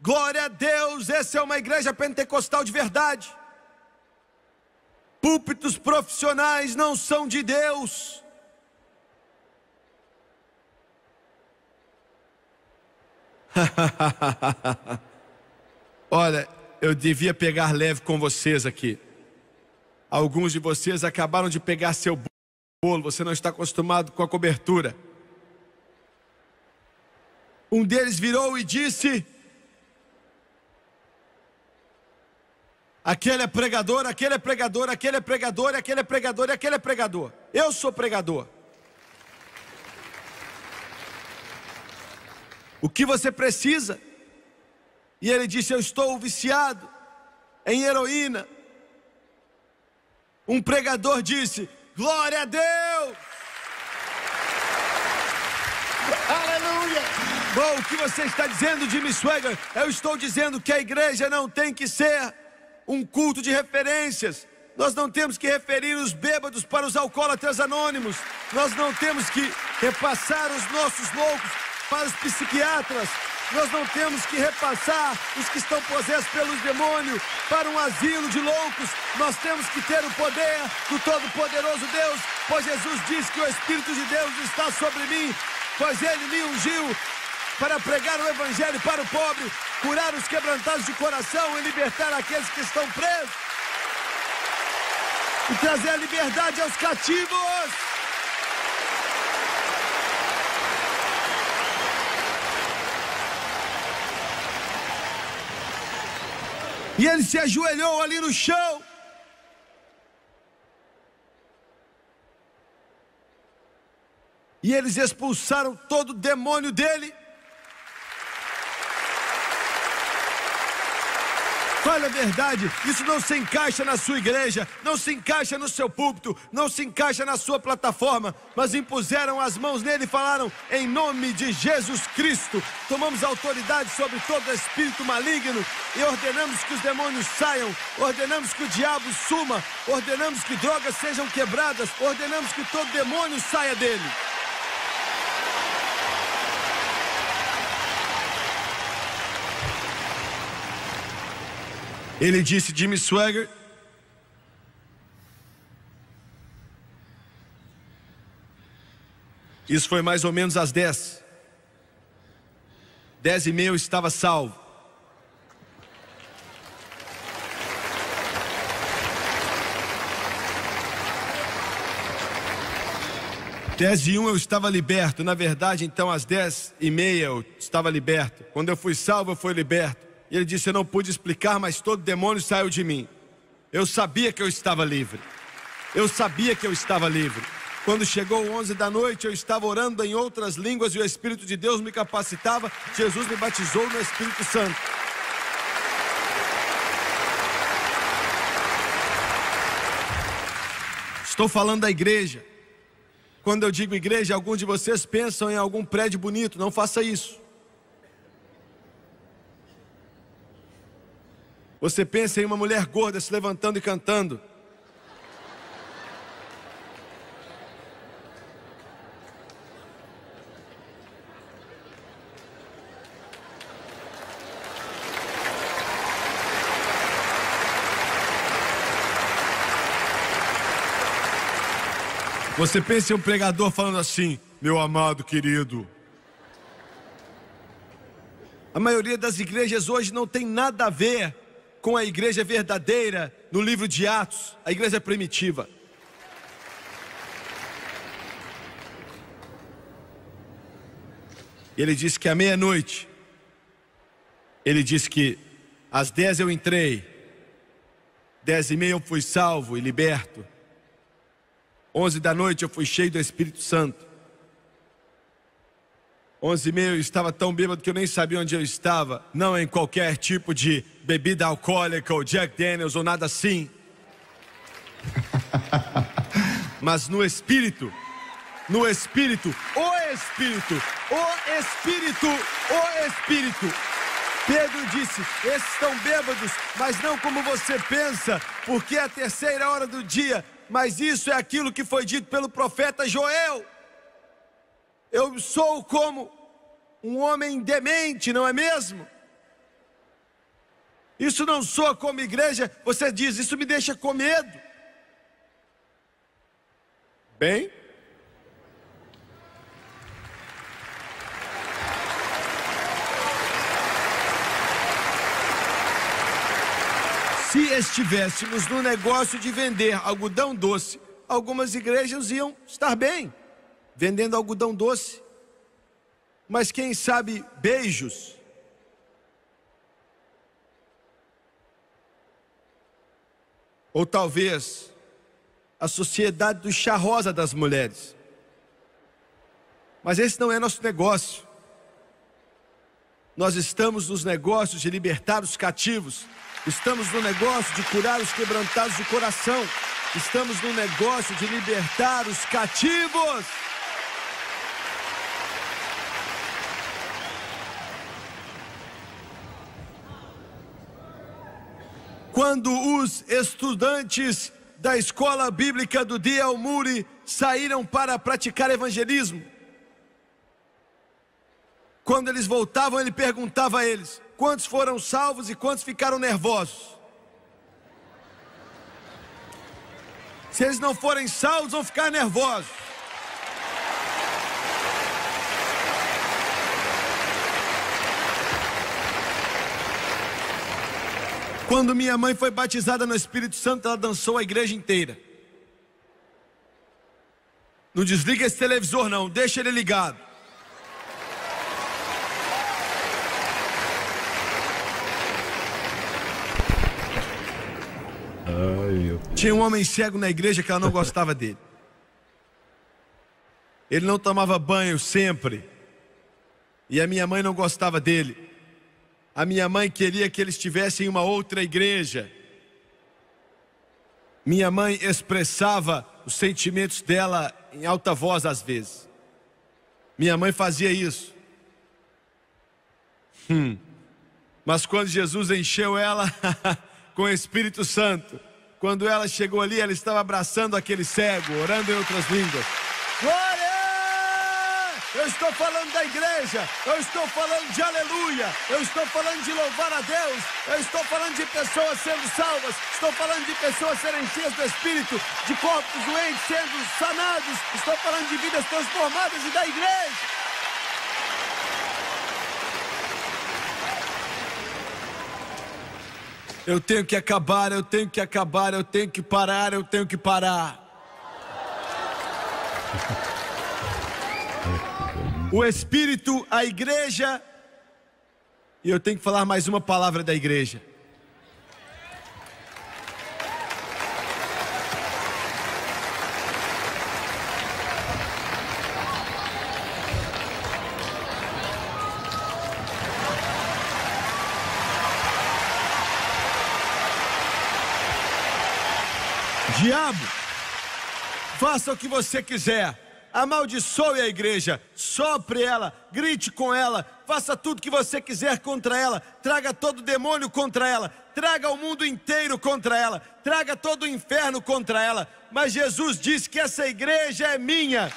Glória a Deus, essa é uma igreja pentecostal de verdade. Púlpitos profissionais não são de Deus. Olha, eu devia pegar leve com vocês aqui. Alguns de vocês acabaram de pegar seu bolo, você não está acostumado com a cobertura. Um deles virou e disse: Aquele é pregador, aquele é pregador, aquele é pregador, aquele é pregador e aquele é pregador. Eu sou pregador. O que você precisa? E ele disse: Eu estou viciado em heroína. Um pregador disse: Glória a Deus! Aleluia! Bom, o que você está dizendo, Jimmy Swagger? Eu estou dizendo que a igreja não tem que ser um culto de referências. Nós não temos que referir os bêbados para os alcoólatras anônimos. Nós não temos que repassar os nossos loucos para os psiquiatras. Nós não temos que repassar os que estão possessos pelos demônios para um asilo de loucos. Nós temos que ter o poder do Todo-Poderoso Deus, pois Jesus disse que o Espírito de Deus está sobre mim, pois ele me ungiu para pregar o Evangelho para o pobre, curar os quebrantados de coração e libertar aqueles que estão presos. E trazer a liberdade aos cativos. E ele se ajoelhou ali no chão. E eles expulsaram todo o demônio dele. Fale a verdade, isso não se encaixa na sua igreja, não se encaixa no seu púlpito, não se encaixa na sua plataforma, mas impuseram as mãos nele e falaram: em nome de Jesus Cristo, tomamos autoridade sobre todo espírito maligno e ordenamos que os demônios saiam, ordenamos que o diabo suma, ordenamos que drogas sejam quebradas, ordenamos que todo demônio saia dele. Ele disse: Jimmy Swagger, Isso foi mais ou menos às 10. 10 e meia eu estava salvo. Dez e um eu estava liberto. Na verdade, então, às dez e meia eu estava liberto. Quando eu fui salvo, eu fui liberto. E ele disse: Eu não pude explicar, mas todo demônio saiu de mim. Eu sabia que eu estava livre. Eu sabia que eu estava livre. Quando chegou 11 da noite, eu estava orando em outras línguas e o Espírito de Deus me capacitava. Jesus me batizou no Espírito Santo. Estou falando da igreja. Quando eu digo igreja, alguns de vocês pensam em algum prédio bonito. Não faça isso. Você pensa em uma mulher gorda se levantando e cantando. Você pensa em um pregador falando assim, meu amado querido. A maioria das igrejas hoje não tem nada a ver com a igreja verdadeira no livro de Atos, a igreja primitiva. Ele disse que à meia-noite, ele disse que às dez eu entrei, dez e meia eu fui salvo e liberto. 11 da noite eu fui cheio do Espírito Santo. 11 e meia eu estava tão bêbado que eu nem sabia onde eu estava. Não em qualquer tipo de bebida alcoólica ou Jack Daniels ou nada assim. Mas no Espírito. No Espírito. O Espírito. O Espírito. O Espírito. Pedro disse: Esses estão bêbados, mas não como você pensa, porque é a terceira hora do dia mas isso é aquilo que foi dito pelo profeta Joel. Eu sou como um homem demente, não é mesmo? Isso não soa como igreja, você diz, isso me deixa com medo. Bem, Se estivéssemos no negócio de vender algodão doce, algumas igrejas iam estar bem vendendo algodão doce. Mas quem sabe beijos? Ou talvez a sociedade do chá rosa das mulheres. Mas esse não é nosso negócio. Nós estamos nos negócios de libertar os cativos Estamos no negócio de curar os quebrantados de coração. Estamos no negócio de libertar os cativos. Quando os estudantes da escola bíblica do Dia Almuri saíram para praticar evangelismo, quando eles voltavam, ele perguntava a eles: quantos foram salvos e quantos ficaram nervosos? Se eles não forem salvos, vão ficar nervosos. Quando minha mãe foi batizada no Espírito Santo, ela dançou a igreja inteira. Não desliga esse televisor, não, deixa ele ligado. Tinha um homem cego na igreja que ela não gostava dele. Ele não tomava banho sempre. E a minha mãe não gostava dele. A minha mãe queria que ele estivesse em uma outra igreja. Minha mãe expressava os sentimentos dela em alta voz às vezes. Minha mãe fazia isso. Hum. Mas quando Jesus encheu ela com o Espírito Santo, quando ela chegou ali, ela estava abraçando aquele cego, orando em outras línguas. Glória! Eu estou falando da igreja, eu estou falando de aleluia, eu estou falando de louvar a Deus, eu estou falando de pessoas sendo salvas, estou falando de pessoas serem cheias do Espírito, de corpos doentes sendo sanados, estou falando de vidas transformadas e da igreja. Eu tenho que acabar, eu tenho que acabar, eu tenho que parar, eu tenho que parar. O Espírito, a igreja, e eu tenho que falar mais uma palavra da igreja. Diabo, faça o que você quiser. Amaldiçoe a igreja, sopre ela, grite com ela, faça tudo que você quiser contra ela, traga todo demônio contra ela, traga o mundo inteiro contra ela, traga todo o inferno contra ela. Mas Jesus disse que essa igreja é minha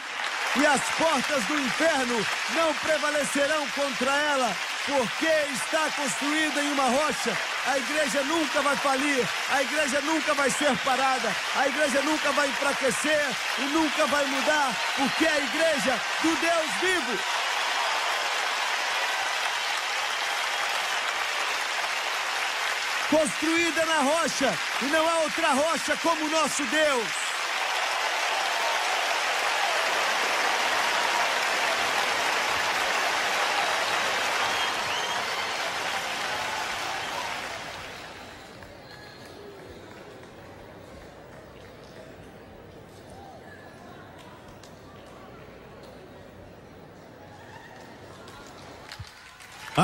e as portas do inferno não prevalecerão contra ela porque está construída em uma rocha. A igreja nunca vai falir, a igreja nunca vai ser parada, a igreja nunca vai enfraquecer e nunca vai mudar, porque é a igreja do Deus vivo. Construída na rocha, e não há outra rocha como o nosso Deus.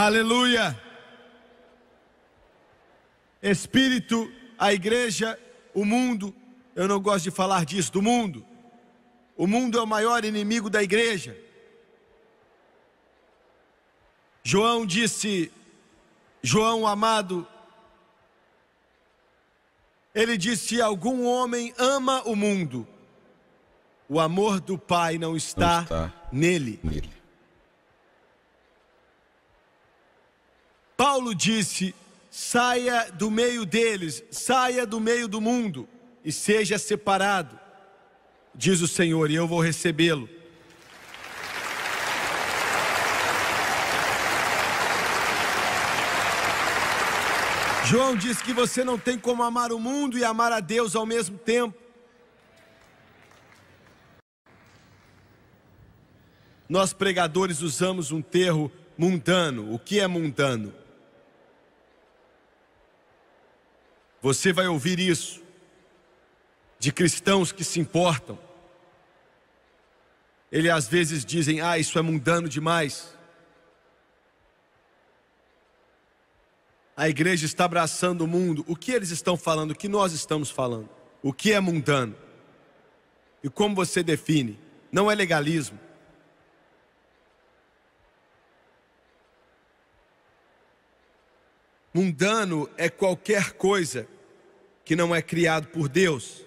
Aleluia. Espírito, a igreja, o mundo. Eu não gosto de falar disso, do mundo. O mundo é o maior inimigo da igreja. João disse, João amado, ele disse: algum homem ama o mundo, o amor do Pai não está, não está nele. nele. Paulo disse: saia do meio deles, saia do meio do mundo e seja separado, diz o Senhor, e eu vou recebê-lo. João diz que você não tem como amar o mundo e amar a Deus ao mesmo tempo. Nós pregadores usamos um termo mundano. O que é mundano? Você vai ouvir isso de cristãos que se importam. Eles às vezes dizem: Ah, isso é mundano demais. A igreja está abraçando o mundo. O que eles estão falando? O que nós estamos falando? O que é mundano? E como você define? Não é legalismo. Mundano é qualquer coisa que não é criado por Deus.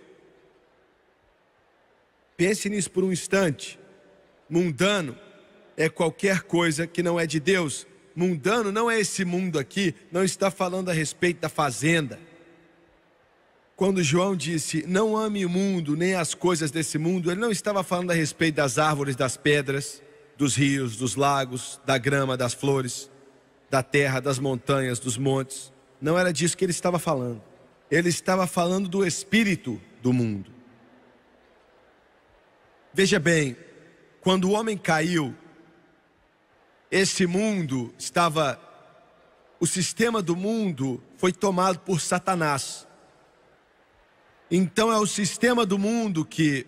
Pense nisso por um instante. Mundano é qualquer coisa que não é de Deus. Mundano não é esse mundo aqui, não está falando a respeito da fazenda. Quando João disse: Não ame o mundo, nem as coisas desse mundo, ele não estava falando a respeito das árvores, das pedras, dos rios, dos lagos, da grama, das flores da terra, das montanhas, dos montes. Não era disso que ele estava falando. Ele estava falando do espírito do mundo. Veja bem, quando o homem caiu, esse mundo estava. O sistema do mundo foi tomado por Satanás. Então é o sistema do mundo que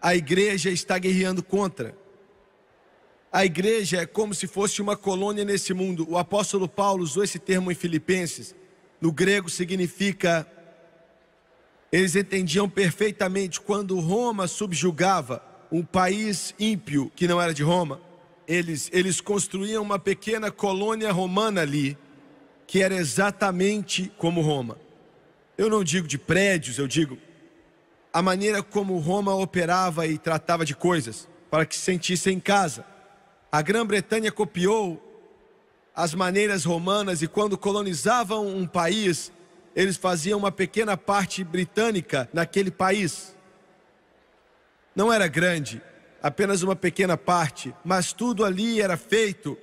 a igreja está guerreando contra. A igreja é como se fosse uma colônia nesse mundo. O apóstolo Paulo usou esse termo em Filipenses. No grego significa. Eles entendiam perfeitamente quando Roma subjugava um país ímpio que não era de Roma. Eles, eles construíam uma pequena colônia romana ali, que era exatamente como Roma. Eu não digo de prédios, eu digo a maneira como Roma operava e tratava de coisas, para que se sentisse em casa. A Grã-Bretanha copiou as maneiras romanas e quando colonizavam um país, eles faziam uma pequena parte britânica naquele país. Não era grande, apenas uma pequena parte, mas tudo ali era feito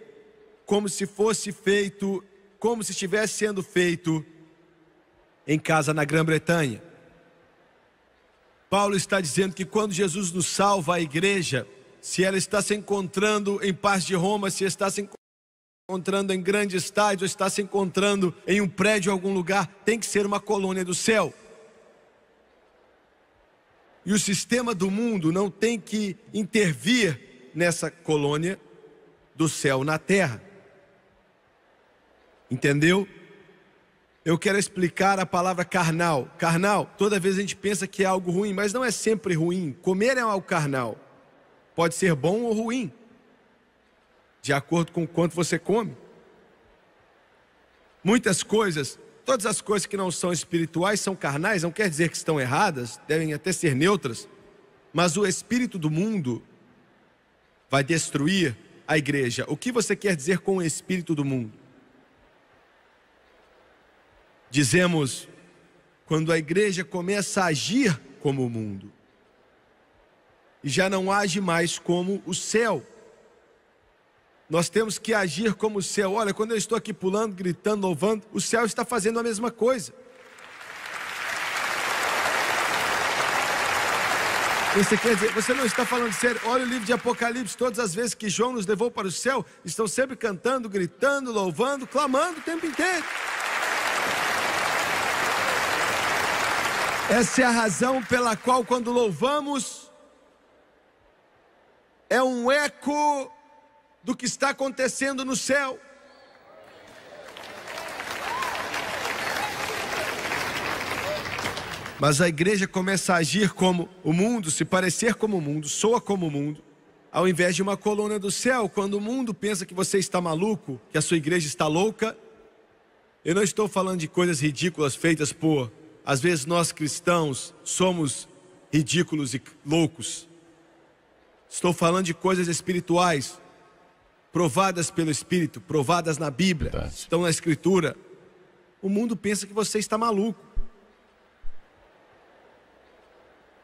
como se fosse feito, como se estivesse sendo feito em casa na Grã-Bretanha. Paulo está dizendo que quando Jesus nos salva a igreja, se ela está se encontrando em paz de Roma, se está se encontrando em grande estádio, está se encontrando em um prédio em algum lugar, tem que ser uma colônia do céu. E o sistema do mundo não tem que intervir nessa colônia do céu na terra. Entendeu? Eu quero explicar a palavra carnal. Carnal, toda vez a gente pensa que é algo ruim, mas não é sempre ruim. Comer é algo carnal. Pode ser bom ou ruim de acordo com o quanto você come. Muitas coisas, todas as coisas que não são espirituais são carnais, não quer dizer que estão erradas, devem até ser neutras, mas o espírito do mundo vai destruir a igreja. O que você quer dizer com o espírito do mundo? Dizemos quando a igreja começa a agir como o mundo e já não age mais como o céu. Nós temos que agir como o céu. Olha, quando eu estou aqui pulando, gritando, louvando, o céu está fazendo a mesma coisa. Você quer dizer, você não está falando sério. Olha o livro de Apocalipse, todas as vezes que João nos levou para o céu, estão sempre cantando, gritando, louvando, clamando o tempo inteiro. Essa é a razão pela qual, quando louvamos, é um eco do que está acontecendo no céu. Mas a igreja começa a agir como o mundo, se parecer como o mundo, soa como o mundo, ao invés de uma coluna do céu. Quando o mundo pensa que você está maluco, que a sua igreja está louca, eu não estou falando de coisas ridículas feitas por, às vezes nós cristãos somos ridículos e loucos. Estou falando de coisas espirituais provadas pelo Espírito, provadas na Bíblia, Verdade. estão na Escritura. O mundo pensa que você está maluco.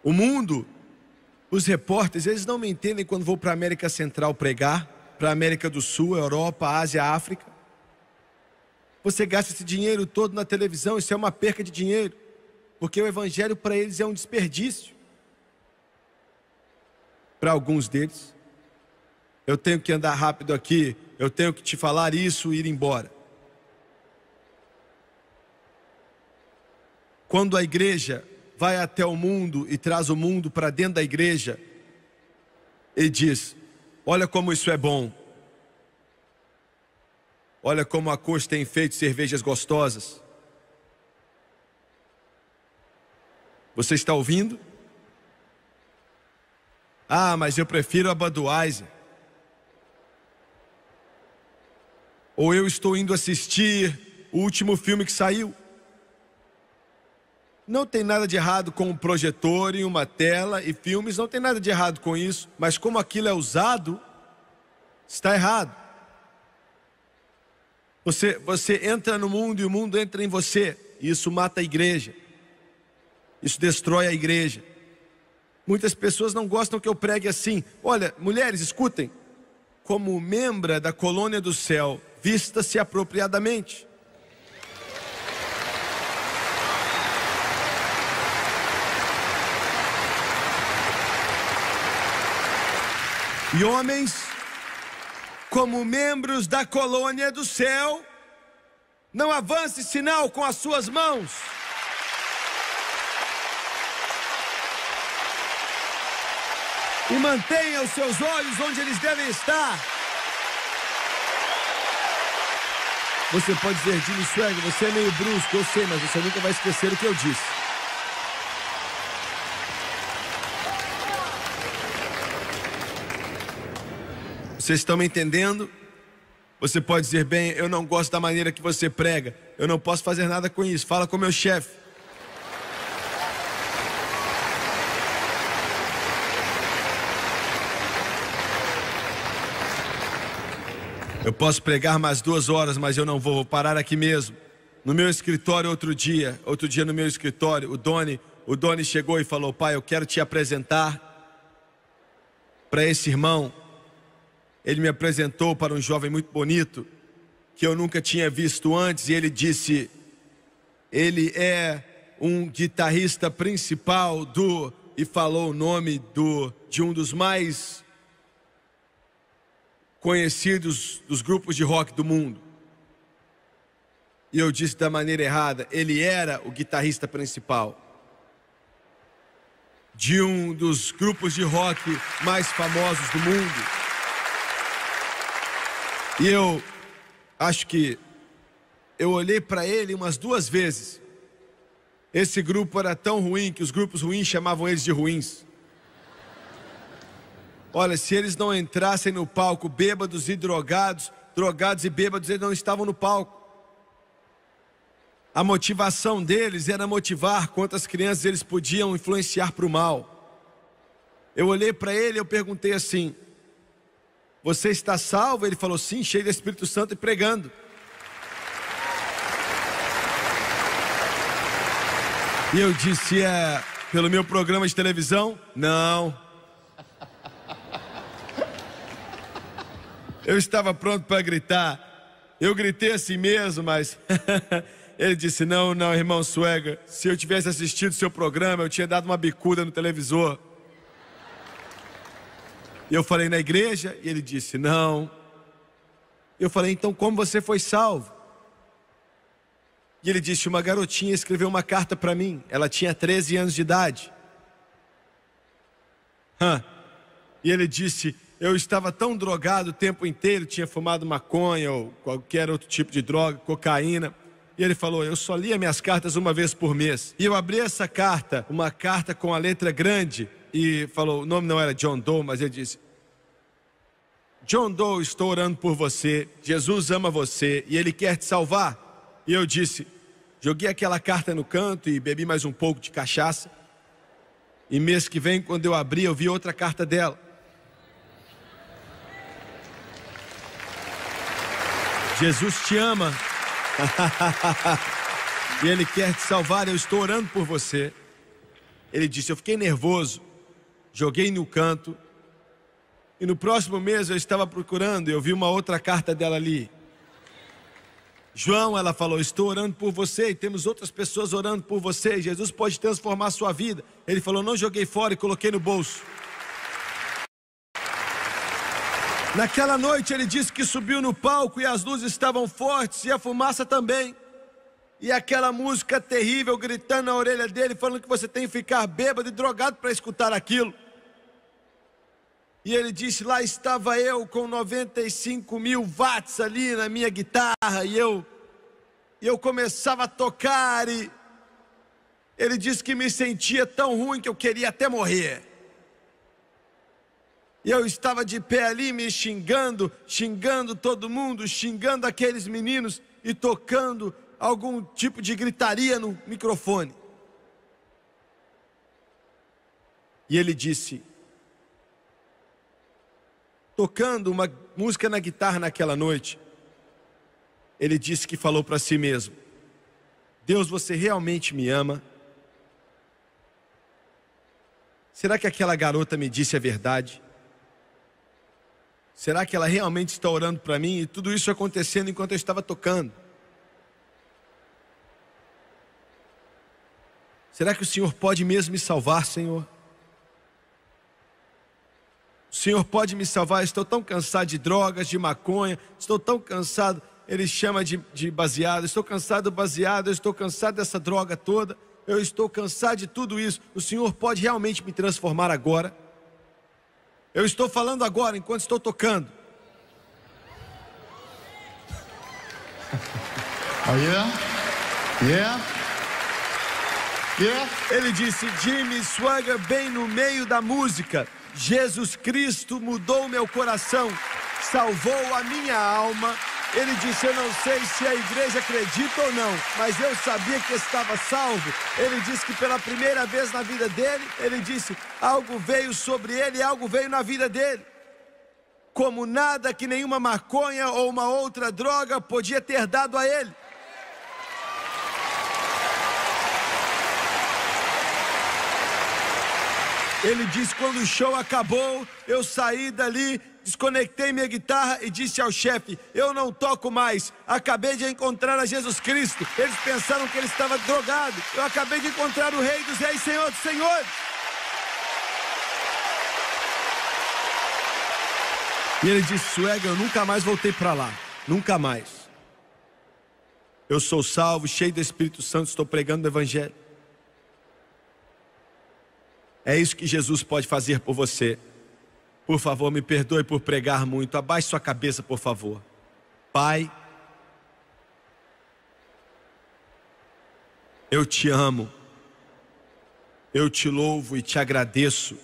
O mundo, os repórteres, eles não me entendem quando vou para a América Central pregar, para a América do Sul, Europa, Ásia, África. Você gasta esse dinheiro todo na televisão, isso é uma perca de dinheiro, porque o Evangelho para eles é um desperdício. Para alguns deles eu tenho que andar rápido aqui, eu tenho que te falar isso e ir embora. Quando a igreja vai até o mundo e traz o mundo para dentro da igreja, e diz: Olha como isso é bom. Olha como a Coxa tem feito cervejas gostosas. Você está ouvindo? Ah, mas eu prefiro a Budweiser. ou eu estou indo assistir o último filme que saiu. Não tem nada de errado com um projetor e uma tela e filmes, não tem nada de errado com isso, mas como aquilo é usado, está errado. Você, você entra no mundo e o mundo entra em você, e isso mata a igreja, isso destrói a igreja. Muitas pessoas não gostam que eu pregue assim. Olha, mulheres, escutem. Como membra da colônia do céu, vista-se apropriadamente. E homens, como membros da colônia do céu, não avance sinal com as suas mãos. E mantenha os seus olhos onde eles devem estar. Você pode dizer, Jimmy Swag, você é meio brusco, eu sei, mas você nunca vai esquecer o que eu disse. Vocês estão me entendendo? Você pode dizer, bem, eu não gosto da maneira que você prega, eu não posso fazer nada com isso, fala com meu chefe. Eu posso pregar mais duas horas, mas eu não vou, vou parar aqui mesmo. No meu escritório outro dia, outro dia no meu escritório, o Doni, o Doni chegou e falou: "Pai, eu quero te apresentar para esse irmão". Ele me apresentou para um jovem muito bonito que eu nunca tinha visto antes e ele disse: "Ele é um guitarrista principal do e falou o nome do de um dos mais conhecidos dos grupos de rock do mundo. E eu disse da maneira errada, ele era o guitarrista principal de um dos grupos de rock mais famosos do mundo. E eu acho que eu olhei para ele umas duas vezes. Esse grupo era tão ruim que os grupos ruins chamavam eles de ruins. Olha, se eles não entrassem no palco bêbados e drogados, drogados e bêbados, eles não estavam no palco. A motivação deles era motivar quantas crianças eles podiam influenciar para o mal. Eu olhei para ele e eu perguntei assim: Você está salvo? Ele falou sim, cheio do Espírito Santo e pregando. E eu disse: É pelo meu programa de televisão? Não. Eu estava pronto para gritar. Eu gritei assim mesmo, mas ele disse: Não, não, irmão Suega. Se eu tivesse assistido seu programa, eu tinha dado uma bicuda no televisor. E eu falei na igreja, e ele disse: Não. Eu falei: Então, como você foi salvo? E ele disse: Uma garotinha escreveu uma carta para mim. Ela tinha 13 anos de idade. Hã. E ele disse: eu estava tão drogado o tempo inteiro, tinha fumado maconha ou qualquer outro tipo de droga, cocaína. E ele falou: Eu só lia minhas cartas uma vez por mês. E eu abri essa carta, uma carta com a letra grande, e falou: O nome não era John Doe, mas ele disse: John Doe, estou orando por você. Jesus ama você e ele quer te salvar. E eu disse: Joguei aquela carta no canto e bebi mais um pouco de cachaça. E mês que vem, quando eu abri, eu vi outra carta dela. Jesus te ama. e Ele quer te salvar. Eu estou orando por você. Ele disse: Eu fiquei nervoso, joguei no canto. E no próximo mês eu estava procurando e eu vi uma outra carta dela ali. João, ela falou: Estou orando por você e temos outras pessoas orando por você. Jesus pode transformar a sua vida. Ele falou: Não joguei fora e coloquei no bolso. Naquela noite ele disse que subiu no palco e as luzes estavam fortes e a fumaça também. E aquela música terrível gritando na orelha dele, falando que você tem que ficar bêbado e drogado para escutar aquilo. E ele disse: Lá estava eu com 95 mil watts ali na minha guitarra, e eu, eu começava a tocar, e ele disse que me sentia tão ruim que eu queria até morrer. E eu estava de pé ali me xingando, xingando todo mundo, xingando aqueles meninos e tocando algum tipo de gritaria no microfone. E ele disse, tocando uma música na guitarra naquela noite, ele disse que falou para si mesmo: Deus, você realmente me ama? Será que aquela garota me disse a verdade? Será que ela realmente está orando para mim? E tudo isso acontecendo enquanto eu estava tocando. Será que o Senhor pode mesmo me salvar, Senhor? O Senhor pode me salvar? Estou tão cansado de drogas, de maconha, estou tão cansado. Ele chama de, de baseado. Estou cansado do baseado, estou cansado dessa droga toda. Eu estou cansado de tudo isso. O Senhor pode realmente me transformar agora? Eu estou falando agora enquanto estou tocando. Oh yeah? Yeah? Yeah? Ele disse: Jimmy Swagger, bem no meio da música. Jesus Cristo mudou meu coração, salvou a minha alma ele disse: Eu não sei se a igreja acredita ou não, mas eu sabia que estava salvo. Ele disse que pela primeira vez na vida dele, ele disse: Algo veio sobre ele, algo veio na vida dele. como nada que nenhuma maconha ou uma outra droga podia ter dado a ele. Ele disse: quando o show acabou, eu saí dali, desconectei minha guitarra e disse ao chefe: Eu não toco mais. Acabei de encontrar a Jesus Cristo. Eles pensaram que ele estava drogado. Eu acabei de encontrar o Rei dos Reis, Senhor dos Senhores. E ele disse: Suega, eu nunca mais voltei para lá. Nunca mais. Eu sou salvo, cheio do Espírito Santo, estou pregando o Evangelho. É isso que Jesus pode fazer por você. Por favor, me perdoe por pregar muito. Abaixe sua cabeça, por favor. Pai, eu te amo. Eu te louvo e te agradeço.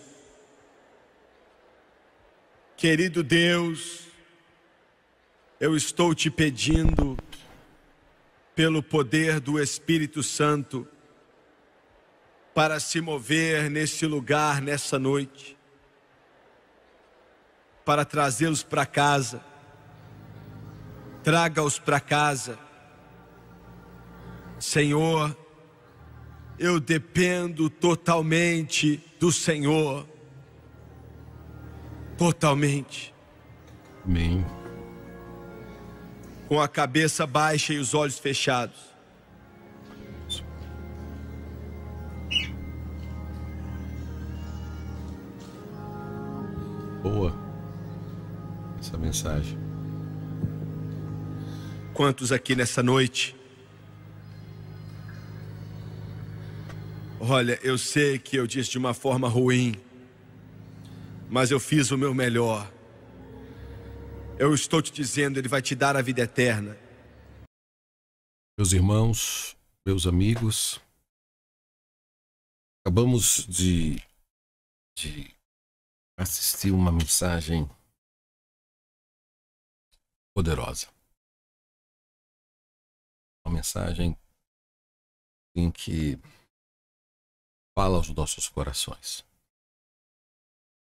Querido Deus, eu estou te pedindo, pelo poder do Espírito Santo, para se mover nesse lugar nessa noite, para trazê-los para casa. Traga-os para casa. Senhor, eu dependo totalmente do Senhor. Totalmente. Amém. Com a cabeça baixa e os olhos fechados. boa mensagem. Quantos aqui nessa noite? Olha, eu sei que eu disse de uma forma ruim, mas eu fiz o meu melhor. Eu estou te dizendo, Ele vai te dar a vida eterna. Meus irmãos, meus amigos, acabamos de, de assisti uma mensagem poderosa. Uma mensagem em que fala aos nossos corações.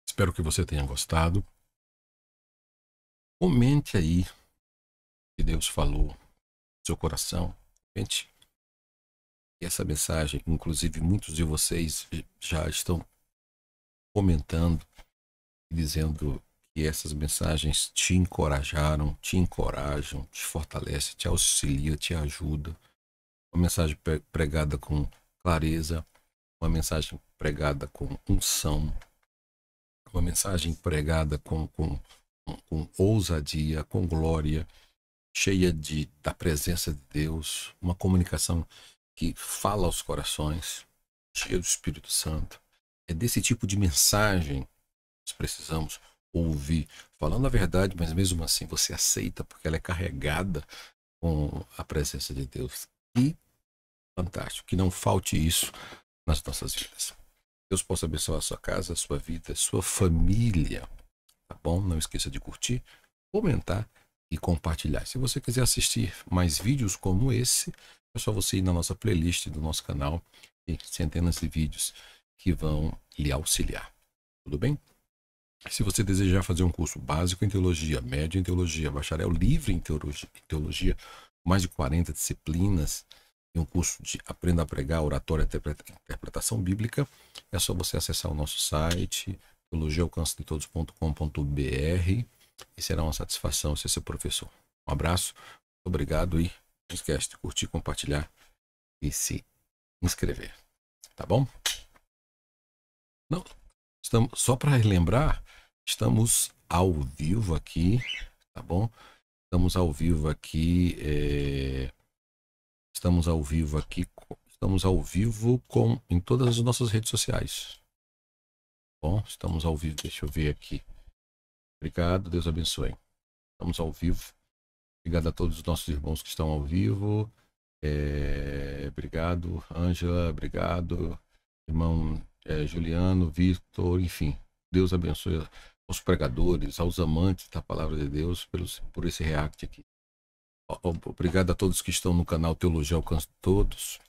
Espero que você tenha gostado. Comente aí que Deus falou no seu coração. Comente. E essa mensagem, inclusive muitos de vocês já estão comentando dizendo que essas mensagens te encorajaram, te encorajam, te fortalecem, te auxiliam, te ajudam. Uma mensagem pregada com clareza, uma mensagem pregada com unção, uma mensagem pregada com, com, com, ousadia, com glória, cheia de, da presença de Deus, uma comunicação que fala aos corações, cheia do Espírito Santo. É desse tipo de mensagem nós precisamos ouvir, falando a verdade, mas mesmo assim você aceita porque ela é carregada com a presença de Deus. E fantástico, que não falte isso nas nossas vidas. Deus possa abençoar a sua casa, a sua vida, a sua família. Tá bom? Não esqueça de curtir, comentar e compartilhar. Se você quiser assistir mais vídeos como esse, é só você ir na nossa playlist do nosso canal e centenas de vídeos que vão lhe auxiliar. Tudo bem? Se você desejar fazer um curso básico em teologia, médio em teologia, bacharel livre em teologia, teologia mais de 40 disciplinas, e um curso de Aprenda a Pregar, Oratória e Interpretação Bíblica, é só você acessar o nosso site, teologiaalcancedetodos.com.br e será uma satisfação ser seu professor. Um abraço, obrigado e não esquece de curtir, compartilhar e se inscrever. Tá bom? Não, estamos, só para relembrar, Estamos ao vivo aqui, tá bom? Estamos ao vivo aqui. É... Estamos ao vivo aqui. Estamos ao vivo com em todas as nossas redes sociais. Bom, estamos ao vivo. Deixa eu ver aqui. Obrigado, Deus abençoe. Estamos ao vivo. Obrigado a todos os nossos irmãos que estão ao vivo. É... Obrigado, Ângela. Obrigado, irmão é, Juliano, Victor, enfim. Deus abençoe aos pregadores, aos amantes da palavra de Deus pelos, por esse react aqui. Obrigado a todos que estão no canal Teologia Alcance Todos.